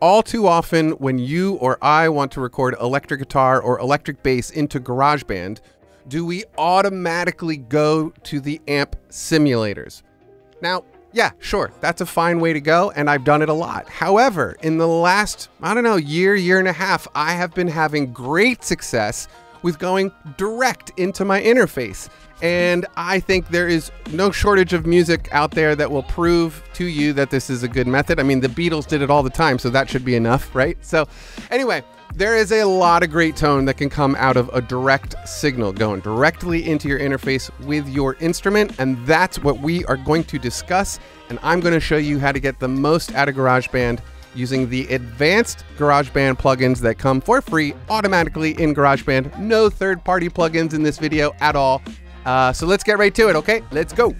All too often, when you or I want to record electric guitar or electric bass into GarageBand, do we automatically go to the amp simulators? Now, yeah, sure, that's a fine way to go, and I've done it a lot. However, in the last, I don't know, year, year and a half, I have been having great success with going direct into my interface. And I think there is no shortage of music out there that will prove to you that this is a good method. I mean, the Beatles did it all the time, so that should be enough, right? So, anyway, there is a lot of great tone that can come out of a direct signal going directly into your interface with your instrument. And that's what we are going to discuss. And I'm going to show you how to get the most out of GarageBand using the advanced GarageBand plugins that come for free automatically in GarageBand. No third party plugins in this video at all. Uh, so let's get right to it, okay? Let's go.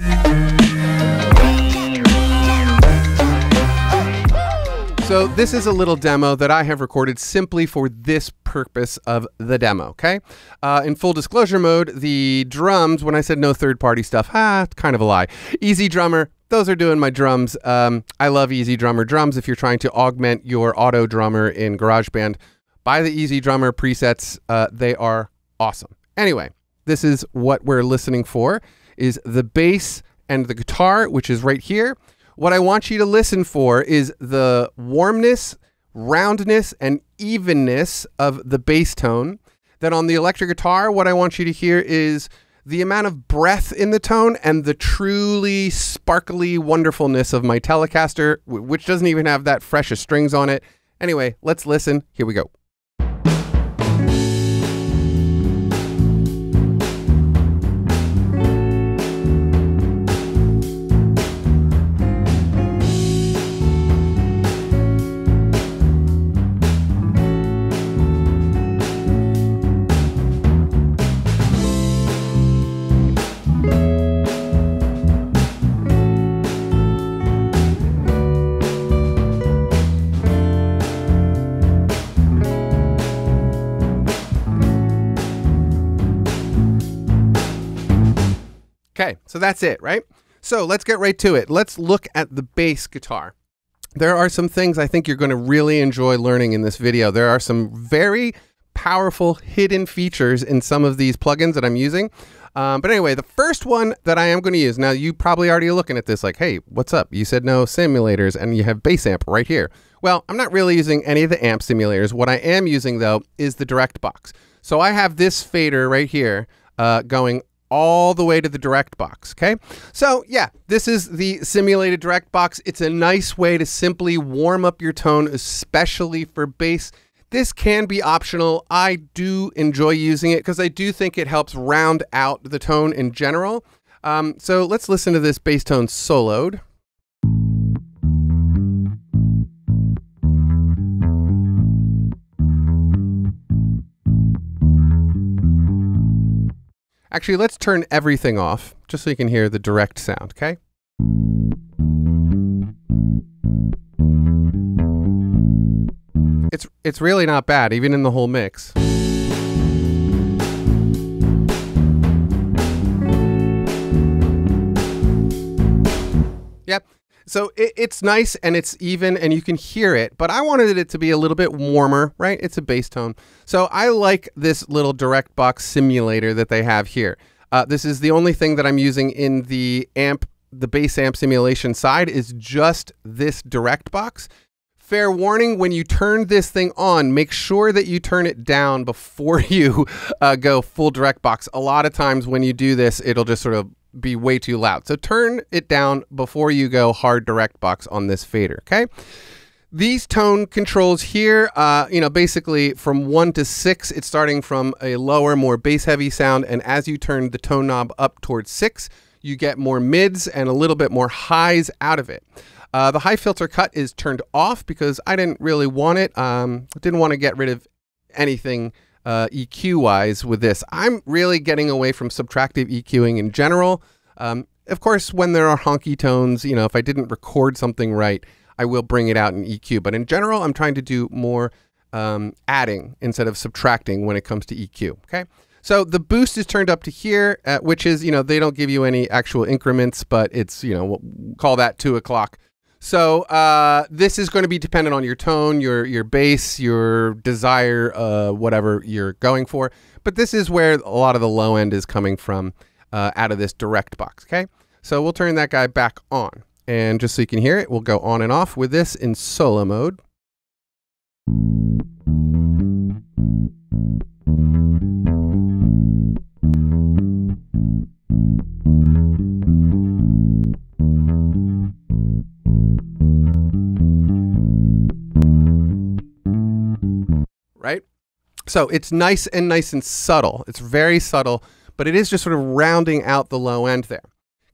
So this is a little demo that I have recorded simply for this purpose of the demo, okay? Uh, in full disclosure mode, the drums, when I said no third-party stuff, ah, kind of a lie. EZdrummer, those are doing my drums. Um, I love EZdrummer drums. If you're trying to augment your auto drummer in GarageBand, buy the EZdrummer presets. Uh, they are awesome. Anyway, this is what we're listening for, is the bass and the guitar, which is right here. What I want you to listen for is the warmness, roundness, and evenness of the bass tone. Then on the electric guitar, what I want you to hear is the amount of breath in the tone and the truly sparkly wonderfulness of my Telecaster, which doesn't even have that fresh of strings on it. Anyway, let's listen. Here we go. So that's it, right? So let's get right to it. Let's look at the bass guitar. There are some things I think you're going to really enjoy learning in this video. There are some very powerful hidden features in some of these plugins that I'm using. Um, but anyway, the first one that I am going to use, now you probably already looking at this like, hey, what's up? You said no simulators and you have bass amp right here. Well, I'm not really using any of the amp simulators. What I am using though is the direct box. So I have this fader right here uh, going all the way to the direct box. Okay. So yeah, this is the simulated direct box. It's a nice way to simply warm up your tone, especially for bass. This can be optional. I do enjoy using it because I do think it helps round out the tone in general. Um, so let's listen to this bass tone soloed. Actually, let's turn everything off just so you can hear the direct sound, okay? It's it's really not bad even in the whole mix. Yep. So it, it's nice and it's even and you can hear it, but I wanted it to be a little bit warmer, right? It's a bass tone. So I like this little direct box simulator that they have here. Uh, this is the only thing that I'm using in the amp, the bass amp simulation side is just this direct box. Fair warning, when you turn this thing on, make sure that you turn it down before you uh, go full direct box. A lot of times when you do this, it'll just sort of be way too loud. So turn it down before you go hard direct box on this fader, okay? These tone controls here, uh, you know, basically from one to six, it's starting from a lower, more bass heavy sound. And as you turn the tone knob up towards six, you get more mids and a little bit more highs out of it. Uh, the high filter cut is turned off because I didn't really want it. Um, didn't want to get rid of anything uh, EQ wise with this. I'm really getting away from subtractive EQing in general. Um, of course, when there are honky tones, you know, if I didn't record something right, I will bring it out in EQ. But in general, I'm trying to do more um, adding instead of subtracting when it comes to EQ. Okay. So the boost is turned up to here, uh, which is, you know, they don't give you any actual increments, but it's, you know, we'll call that two o'clock. So uh, this is going to be dependent on your tone, your your bass, your desire, uh, whatever you're going for. But this is where a lot of the low end is coming from uh, out of this direct box. Okay, so we'll turn that guy back on, and just so you can hear it, we'll go on and off with this in solo mode. Right? So it's nice and nice and subtle. It's very subtle, but it is just sort of rounding out the low end there.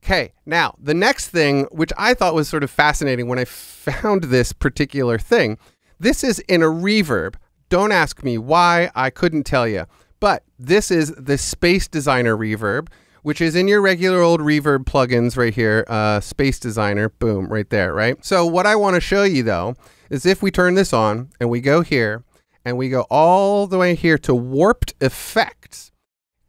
Okay, now the next thing, which I thought was sort of fascinating when I found this particular thing, this is in a reverb. Don't ask me why, I couldn't tell you. But this is the Space Designer reverb, which is in your regular old reverb plugins right here, uh, Space Designer, boom, right there, right? So what I want to show you though, is if we turn this on and we go here, and we go all the way here to warped effects.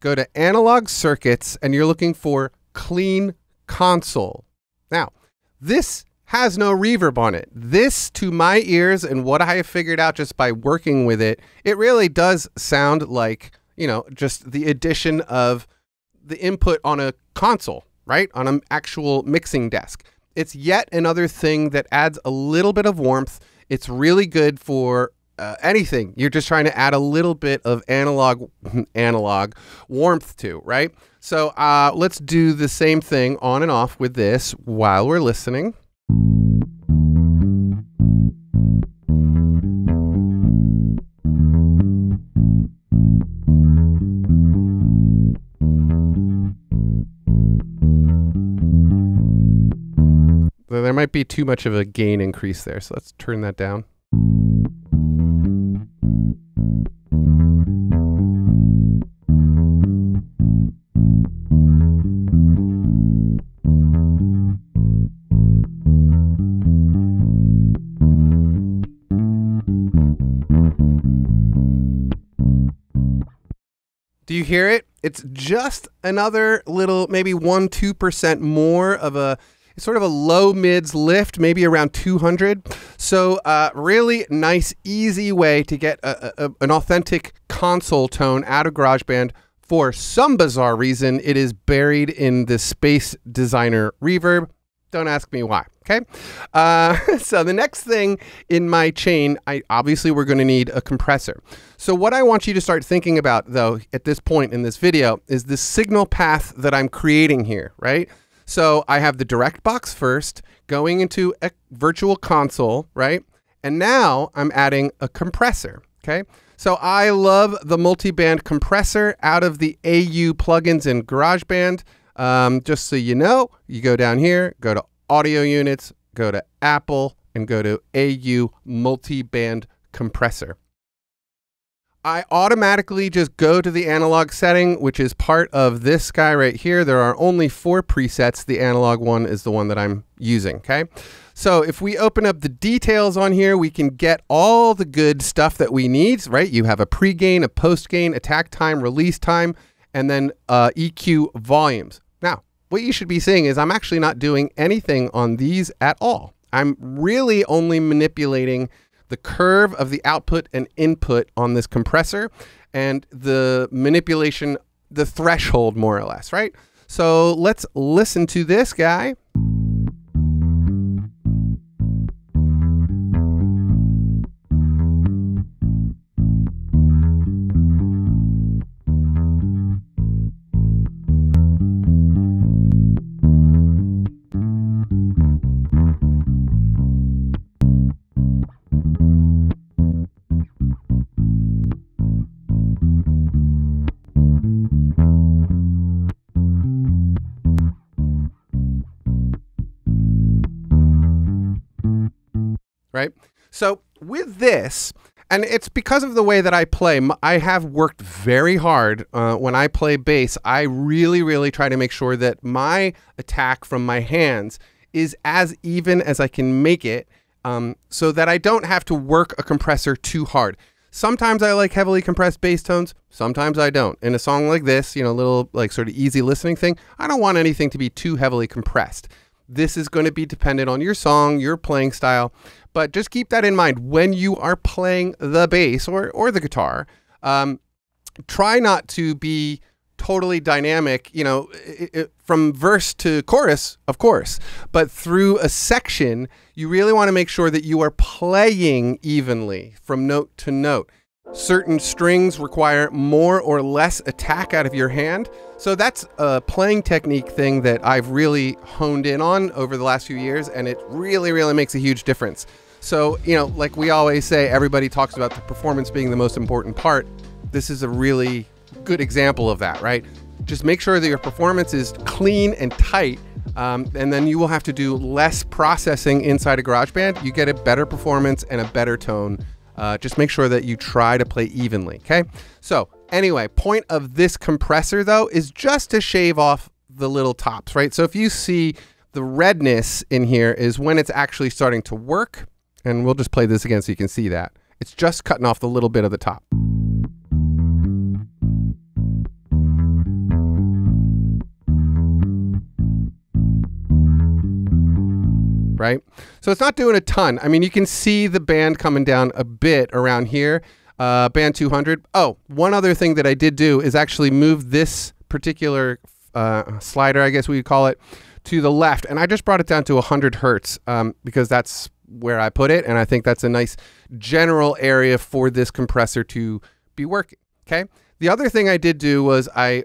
Go to analog circuits and you're looking for clean console. Now, this has no reverb on it. This, to my ears and what I have figured out just by working with it, it really does sound like, you know, just the addition of the input on a console, right? On an actual mixing desk. It's yet another thing that adds a little bit of warmth. It's really good for uh, anything you're just trying to add a little bit of analog analog warmth to right so uh, let's do the same thing on and off with this while we're listening might be too much of a gain increase there so let's turn that down Do you hear it? It's just another little, maybe 1 2% more of a sort of a low mids lift, maybe around 200. So, uh, really nice, easy way to get a, a, an authentic console tone out of GarageBand. For some bizarre reason, it is buried in the Space Designer reverb. Don't ask me why. Okay. Uh, so the next thing in my chain, I obviously we're going to need a compressor. So what I want you to start thinking about though at this point in this video is the signal path that I'm creating here, right? So I have the direct box first going into a virtual console, right? And now I'm adding a compressor, okay? So I love the multi-band compressor out of the AU plugins in GarageBand. Um, just so you know, you go down here, go to audio units, go to Apple, and go to AU multi-band compressor. I automatically just go to the analog setting, which is part of this guy right here. There are only four presets. The analog one is the one that I'm using, okay? So if we open up the details on here, we can get all the good stuff that we need, right? You have a pre-gain, a post-gain, attack time, release time, and then uh, EQ volumes. Now, what you should be seeing is I'm actually not doing anything on these at all. I'm really only manipulating the curve of the output and input on this compressor and the manipulation, the threshold more or less, right? So let's listen to this guy. Right? So with this, and it's because of the way that I play. I have worked very hard uh, when I play bass. I really, really try to make sure that my attack from my hands is as even as I can make it, um, so that I don't have to work a compressor too hard. Sometimes I like heavily compressed bass tones. Sometimes I don't. In a song like this, you know, little like sort of easy listening thing, I don't want anything to be too heavily compressed. This is going to be dependent on your song, your playing style, but just keep that in mind when you are playing the bass or, or the guitar. Um, try not to be totally dynamic, you know, it, it, from verse to chorus, of course, but through a section, you really want to make sure that you are playing evenly from note to note. Certain strings require more or less attack out of your hand. So that's a playing technique thing that I've really honed in on over the last few years, and it really, really makes a huge difference. So, you know, like we always say, everybody talks about the performance being the most important part. This is a really good example of that, right? Just make sure that your performance is clean and tight, um, and then you will have to do less processing inside a GarageBand. You get a better performance and a better tone. Uh, just make sure that you try to play evenly, okay? So, anyway, point of this compressor though is just to shave off the little tops, right? So if you see the redness in here is when it's actually starting to work, and we'll just play this again so you can see that. It's just cutting off the little bit of the top. Right? So it's not doing a ton. I mean, you can see the band coming down a bit around here, uh, band 200. Oh, one other thing that I did do is actually move this particular uh, slider, I guess we would call it, to the left. And I just brought it down to 100 hertz um, because that's where I put it. And I think that's a nice general area for this compressor to be working. Okay. The other thing I did do was I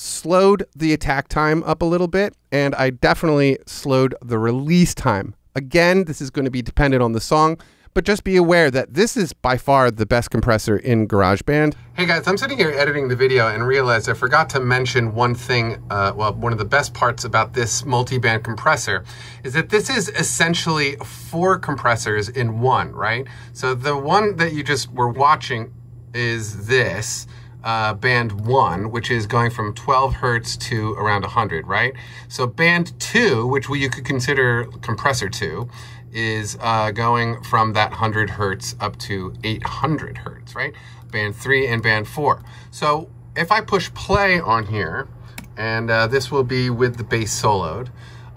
slowed the attack time up a little bit, and I definitely slowed the release time. Again, this is going to be dependent on the song, but just be aware that this is by far the best compressor in GarageBand. Hey guys, I'm sitting here editing the video and realized I forgot to mention one thing, uh, well, one of the best parts about this multi-band compressor is that this is essentially four compressors in one, right? So the one that you just were watching is this, uh, band one, which is going from 12 hertz to around 100, right? So band two, which we, you could consider compressor two, is uh, going from that 100 hertz up to 800 hertz, right? Band three and band four. So if I push play on here, and uh, this will be with the bass soloed,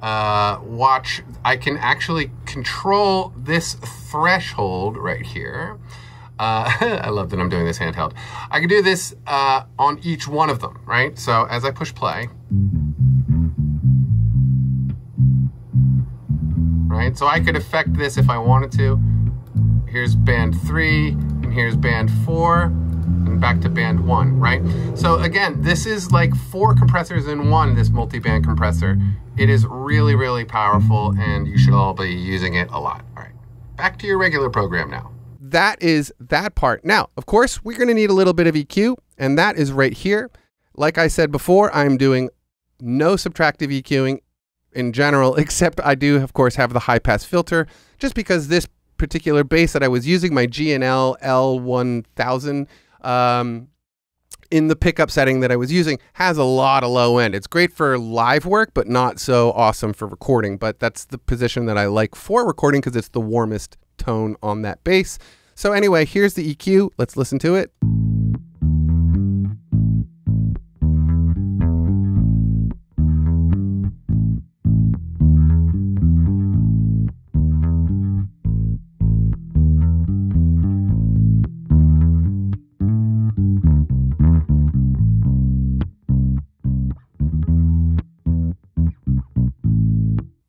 uh, watch, I can actually control this threshold right here. Uh, I love that I'm doing this handheld. I can do this uh, on each one of them, right? So as I push play, right? So I could affect this if I wanted to. Here's band three, and here's band four, and back to band one, right? So again, this is like four compressors in one, this multi-band compressor. It is really, really powerful, and you should all be using it a lot. All right, back to your regular program now that is that part. Now, of course, we're going to need a little bit of EQ, and that is right here. Like I said before, I'm doing no subtractive EQing in general, except I do, of course, have the high pass filter, just because this particular bass that I was using, my G&L L1000, um, in the pickup setting that I was using, has a lot of low end. It's great for live work, but not so awesome for recording. But that's the position that I like for recording because it's the warmest tone on that bass. So anyway, here's the EQ. Let's listen to it.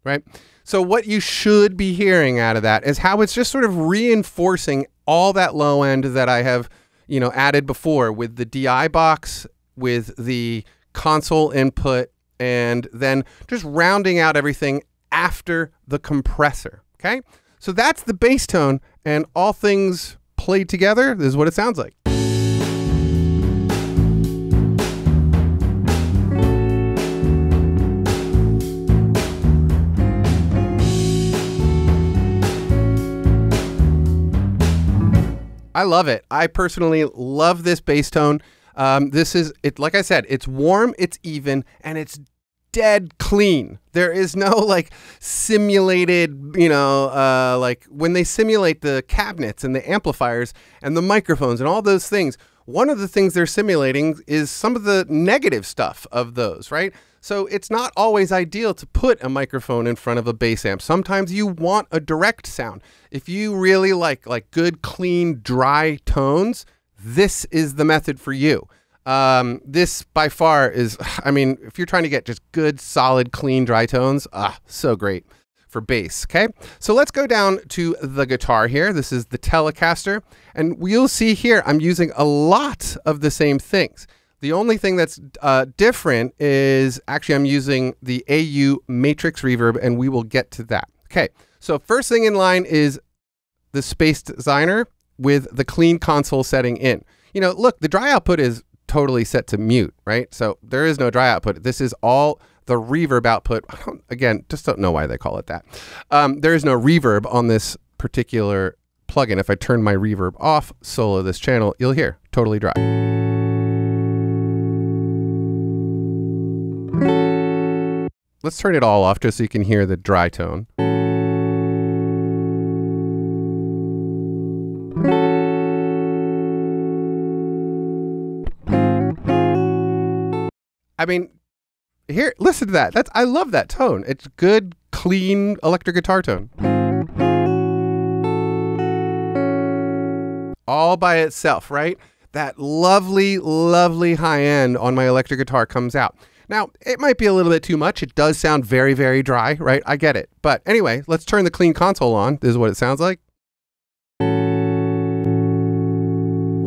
right? So, what you should be hearing out of that is how it's just sort of reinforcing all that low end that I have, you know, added before with the DI box, with the console input, and then just rounding out everything after the compressor. Okay. So that's the bass tone, and all things played together, this is what it sounds like. I love it. I personally love this bass tone. Um, this is it. Like I said, it's warm, it's even, and it's dead clean. There is no like simulated, you know, uh, like when they simulate the cabinets and the amplifiers and the microphones and all those things. One of the things they're simulating is some of the negative stuff of those, right? So it's not always ideal to put a microphone in front of a bass amp. Sometimes you want a direct sound. If you really like like good, clean, dry tones, this is the method for you. Um, this by far is, I mean, if you're trying to get just good, solid, clean, dry tones, ah, so great for bass. Okay, so let's go down to the guitar here. This is the Telecaster, and you'll see here I'm using a lot of the same things. The only thing that's uh, different is actually I'm using the AU Matrix Reverb, and we will get to that. Okay, so first thing in line is the Space Designer with the clean console setting in. You know, look, the dry output is totally set to mute, right? So there is no dry output. This is all the reverb output. again, just don't know why they call it that. Um, there is no reverb on this particular plugin. If I turn my reverb off, solo this channel, you'll hear totally dry. Let's turn it all off just so you can hear the dry tone. I mean, here, listen to that. That's I love that tone. It's good, clean electric guitar tone. All by itself, right? That lovely, lovely high end on my electric guitar comes out. Now, it might be a little bit too much. It does sound very, very dry, right? I get it. But anyway, let's turn the clean console on. This is what it sounds like.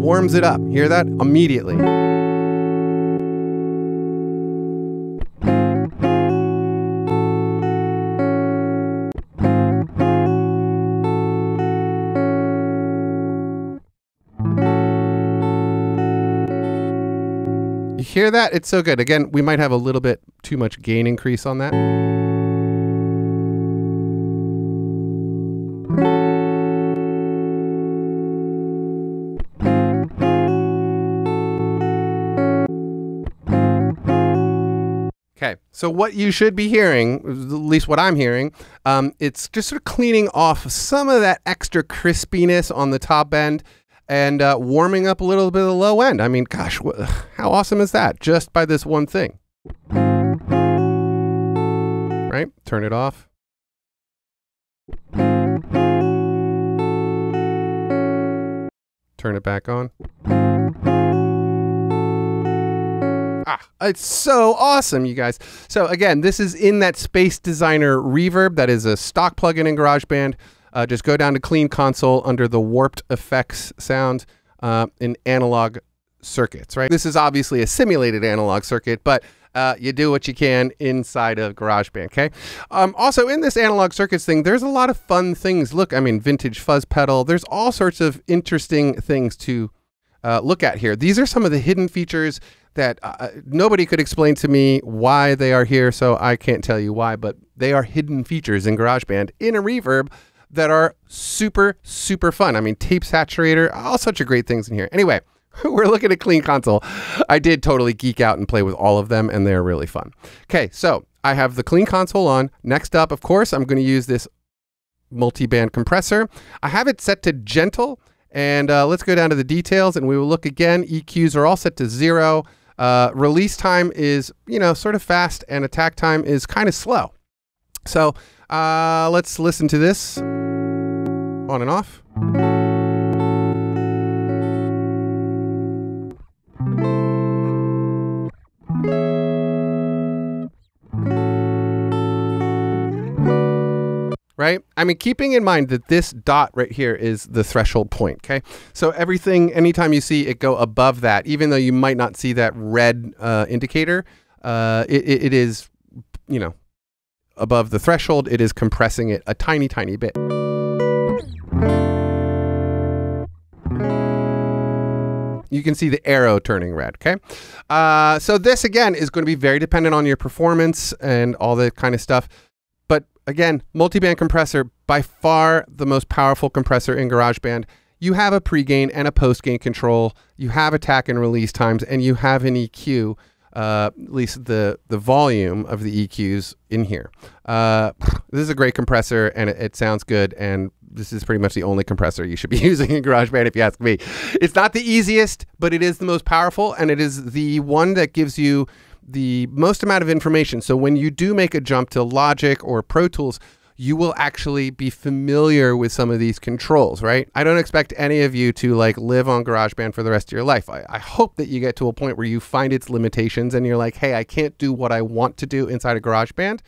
Warms it up. Hear that? Immediately. Hear that? It's so good. Again, we might have a little bit too much gain increase on that. Okay, so what you should be hearing, at least what I'm hearing, um, it's just sort of cleaning off some of that extra crispiness on the top end and uh, warming up a little bit of the low end. I mean, gosh, how awesome is that? Just by this one thing. Right? Turn it off. Turn it back on. Ah, it's so awesome, you guys. So again, this is in that Space Designer Reverb. That is a stock plugin in GarageBand uh, just go down to Clean Console under the Warped Effects sound uh, in analog circuits, right? This is obviously a simulated analog circuit, but uh, you do what you can inside of GarageBand, okay? Um, also, in this analog circuits thing, there's a lot of fun things. Look, I mean, vintage fuzz pedal. There's all sorts of interesting things to uh, look at here. These are some of the hidden features that uh, uh, nobody could explain to me why they are here, so I can't tell you why, but they are hidden features in GarageBand in a reverb that are super, super fun. I mean, tape saturator, all such a great things in here. Anyway, we're looking at Clean Console. I did totally geek out and play with all of them, and they're really fun. Okay, so I have the Clean Console on. Next up, of course, I'm going to use this multi-band compressor. I have it set to gentle, and uh, let's go down to the details, and we will look again. EQs are all set to zero. Uh, release time is, you know, sort of fast, and attack time is kind of slow. So uh, let's listen to this on and off. right? I mean, keeping in mind that this dot right here is the threshold point, okay? So everything, anytime you see it go above that, even though you might not see that red uh, indicator, uh, it, it is, you know, above the threshold, it is compressing it a tiny, tiny bit. You can see the arrow turning red, okay? Uh, so this, again, is going to be very dependent on your performance and all that kind of stuff. But again, multi-band compressor, by far the most powerful compressor in GarageBand. You have a pre-gain and a post-gain control. You have attack and release times, and you have an EQ uh, at least the the volume of the EQs in here. Uh, this is a great compressor and it, it, sounds good. And this is pretty much the only compressor you should be using in GarageBand, if you ask me. It's not the easiest, but it is the most powerful, and it is the one that gives you the most amount of information. So when you do make a jump to Logic or Pro Tools, you will actually be familiar with some of these controls, right? I don't expect any of you to like live on GarageBand for the rest of your life. I, I hope that you get to a point where you find its limitations and you're like, hey, I can't do what I want to do inside of GarageBand.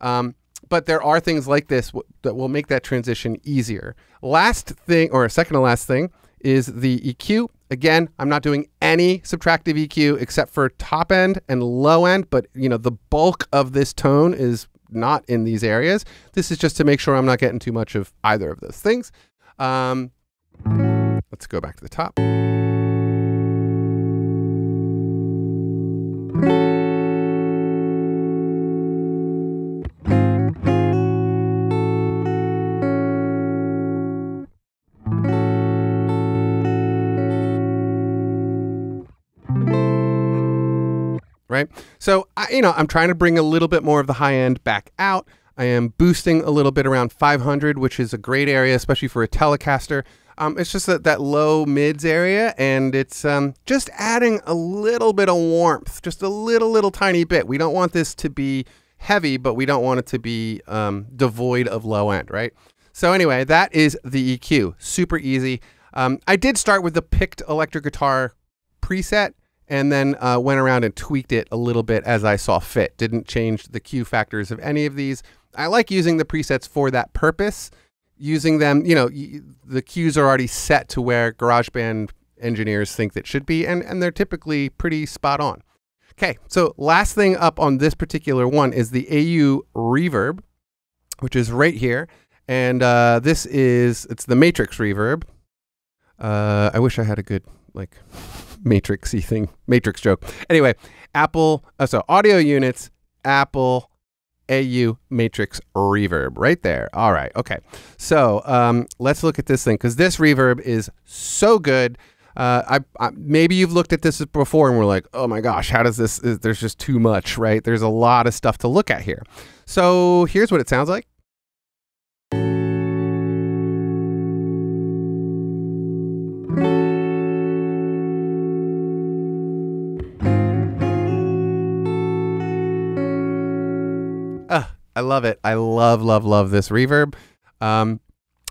Um, but there are things like this that will make that transition easier. Last thing, or second to last thing, is the EQ. Again, I'm not doing any subtractive EQ except for top end and low end, but you know the bulk of this tone is not in these areas. This is just to make sure I'm not getting too much of either of those things. Um, let's go back to the top. Right? So, I, you know, I'm trying to bring a little bit more of the high end back out. I am boosting a little bit around 500, which is a great area, especially for a Telecaster. Um, it's just that, that low mids area, and it's um, just adding a little bit of warmth, just a little, little tiny bit. We don't want this to be heavy, but we don't want it to be um, devoid of low end, right? So anyway, that is the EQ. Super easy. Um, I did start with the picked electric guitar preset and then uh, went around and tweaked it a little bit as I saw fit. Didn't change the Q factors of any of these. I like using the presets for that purpose. Using them, you know, the Qs are already set to where GarageBand engineers think that should be, and, and they're typically pretty spot on. Okay, so last thing up on this particular one is the AU Reverb, which is right here. And uh, this is, it's the Matrix Reverb. Uh, I wish I had a good, like, matrixy thing, matrix joke. Anyway, Apple, uh, so audio units, Apple AU Matrix Reverb right there. All right. Okay. So um, let's look at this thing because this reverb is so good. Uh, I, I, maybe you've looked at this before and we're like, oh my gosh, how does this? Is, there's just too much, right? There's a lot of stuff to look at here. So here's what it sounds like. I love it. I love, love, love this reverb. Um,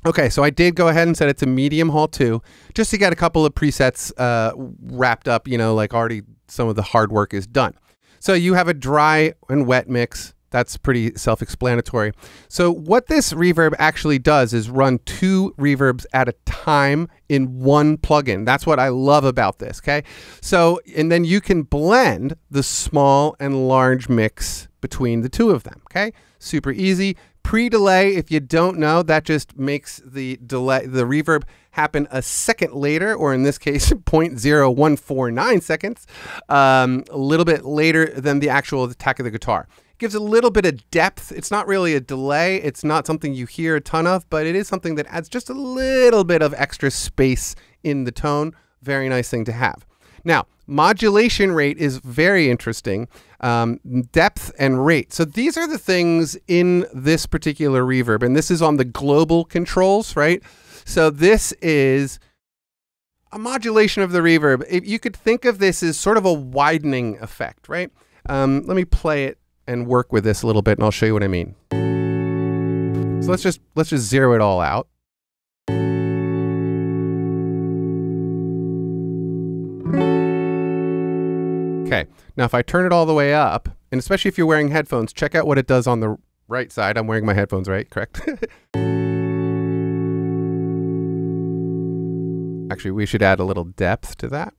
okay, so I did go ahead and set it to medium hall two, just to get a couple of presets uh, wrapped up. You know, like already some of the hard work is done. So you have a dry and wet mix. That's pretty self-explanatory. So what this reverb actually does is run two reverbs at a time in one plugin. That's what I love about this, okay? So, and then you can blend the small and large mix between the two of them, okay? super easy. Pre-delay, if you don't know, that just makes the delay, the reverb happen a second later, or in this case, 0.0149 seconds, um, a little bit later than the actual attack of the guitar. It gives a little bit of depth. It's not really a delay. It's not something you hear a ton of, but it is something that adds just a little bit of extra space in the tone. Very nice thing to have. Now, modulation rate is very interesting. Um, depth and rate. So these are the things in this particular reverb, and this is on the global controls, right? So this is a modulation of the reverb. If you could think of this as sort of a widening effect, right? Um, let me play it and work with this a little bit, and I'll show you what I mean. So let's just let's just zero it all out. Okay, now if I turn it all the way up, and especially if you're wearing headphones, check out what it does on the right side. I'm wearing my headphones, right? Correct? Actually, we should add a little depth to that.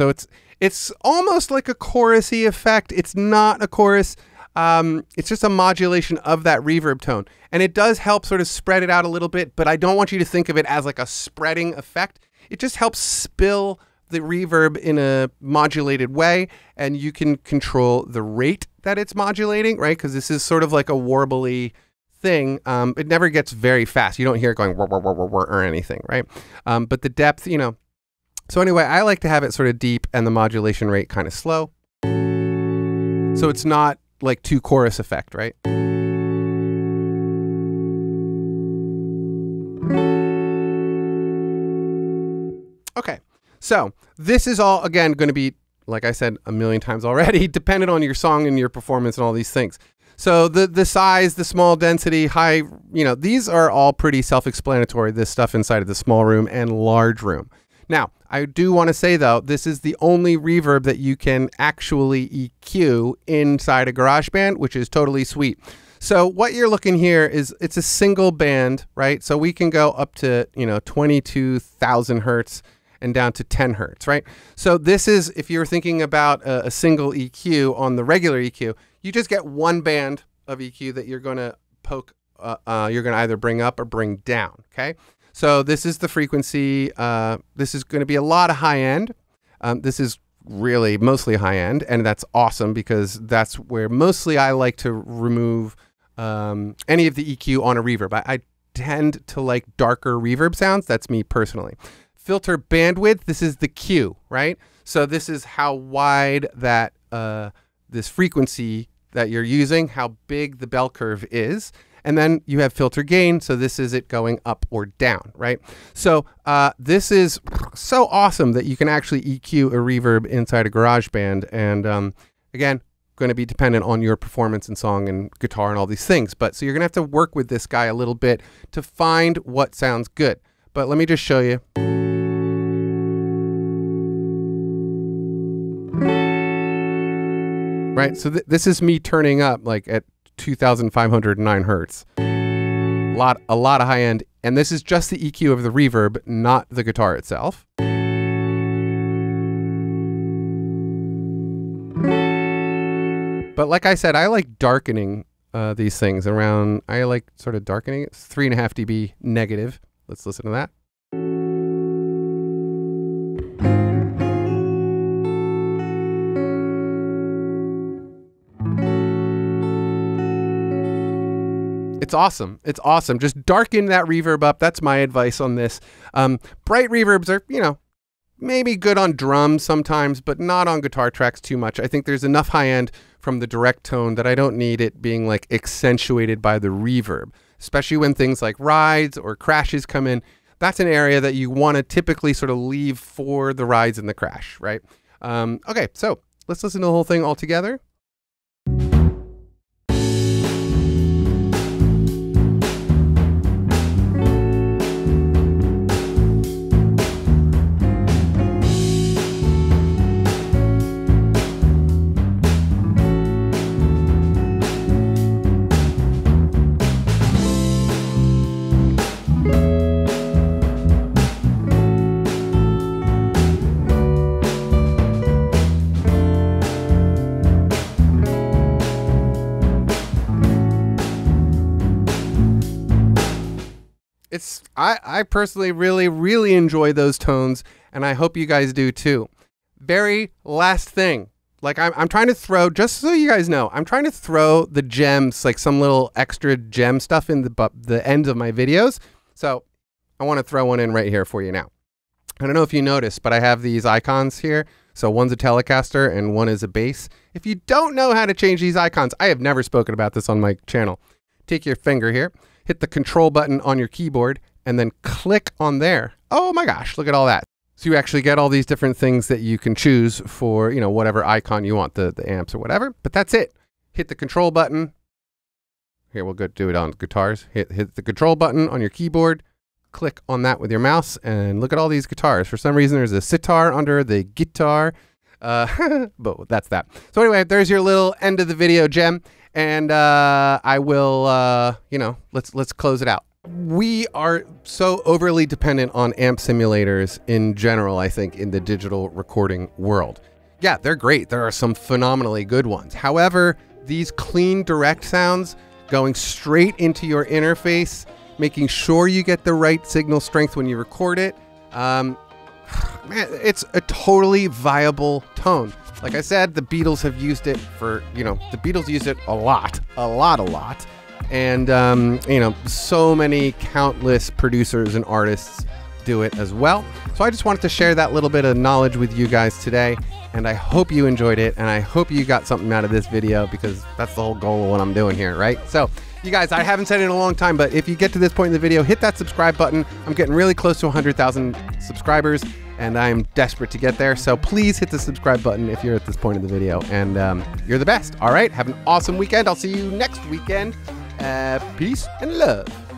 So it's it's almost like a chorusy effect. It's not a chorus. Um, it's just a modulation of that reverb tone, and it does help sort of spread it out a little bit. But I don't want you to think of it as like a spreading effect. It just helps spill the reverb in a modulated way, and you can control the rate that it's modulating, right? Because this is sort of like a warbly thing. Um, it never gets very fast. You don't hear it going or anything, right? Um, but the depth, you know, So anyway, I like to have it sort of deep and the modulation rate kind of slow. So it's not like too chorus effect, right? Okay, so this is all, again, going to be, like I said a million times already, dependent on your song and your performance and all these things. So the the size, the small density, high, you know, these are all pretty self-explanatory, this stuff inside of the small room and large room. Now, I do want to say though, this is the only reverb that you can actually EQ inside a GarageBand, which is totally sweet. So what you're looking here is it's a single band, right? So we can go up to, you know, 22,000 hertz and down to 10 hertz, right? So this is, if you're thinking about a, a single EQ on the regular EQ, you just get one band of EQ that you're going to poke, uh, uh, you're going to either bring up or bring down, okay? So this is the frequency. Uh, this is going to be a lot of high end. Um, this is really mostly high end, and that's awesome because that's where mostly I like to remove um, any of the EQ on a reverb. I, I tend to like darker reverb sounds. That's me personally filter bandwidth, this is the Q, right? So this is how wide that uh, this frequency that you're using, how big the bell curve is. And then you have filter gain. So this is it going up or down, right? So uh, this is so awesome that you can actually EQ a reverb inside a GarageBand. And um, again, going to be dependent on your performance and song and guitar and all these things. But so you're going to have to work with this guy a little bit to find what sounds good. But let me just show you. right? So th this is me turning up like at 2,509 hertz. A lot, a lot of high end, and this is just the EQ of the reverb, not the guitar itself. But like I said, I like darkening uh, these things around. I like sort of darkening. It's three and a half dB negative. Let's listen to that. It's awesome. It's awesome. Just darken that reverb up. That's my advice on this. Um, bright reverbs are, you know, maybe good on drums sometimes, but not on guitar tracks too much. I think there's enough high end from the direct tone that I don't need it being like accentuated by the reverb, especially when things like rides or crashes come in. That's an area that you want to typically sort of leave for the rides and the crash, right? Um, okay, so let's listen to the whole thing all together. I, I personally really really enjoy those tones and i hope you guys do too. Very last thing like I'm, I'm trying to throw just so you guys know i'm trying to throw the gems like some little extra gem stuff in the the ends of my videos. So i want to throw one in right here for you now. I don't know if you noticed but i have these icons here. So one's a telecaster and one is a bass. If you don't know how to change these icons i have never spoken about this on my channel. Take your finger here. Hit the control button on your keyboard, and then click on there. Oh my gosh, look at all that. So you actually get all these different things that you can choose for, you know, whatever icon you want, the, the amps or whatever. But that's it. Hit the control button. Here, we'll go do it on guitars. Hit, hit the control button on your keyboard. Click on that with your mouse and look at all these guitars. For some reason, there's a sitar under the guitar. Uh, but that's that. So anyway, there's your little end of the video gem and uh, I will, uh, you know, let's let's close it out. We are so overly dependent on amp simulators in general. I think in the digital recording world. Yeah, they're great. There are some phenomenally good ones. However, these clean direct sounds going straight into your interface, making sure you get the right signal strength when you record it. Um, man, it's a totally viable tone. Like I said, the Beatles have used it for, you know, the Beatles use it a lot, a lot, a lot. And, um, you know, so many countless producers and artists do it as well. So I just wanted to share that little bit of knowledge with you guys today. And I hope you enjoyed it. And I hope you got something out of this video because that's the whole goal of what I'm doing here, right? So, you guys, I haven't said it in a long time, but if you get to this point in the video, hit that subscribe button. I'm getting really close to 100,000 subscribers and I'm desperate to get there. So please hit the subscribe button if you're at this point in the video. And um, you're the best. All right. Have an awesome weekend. I'll see you next weekend. Uh, peace and love.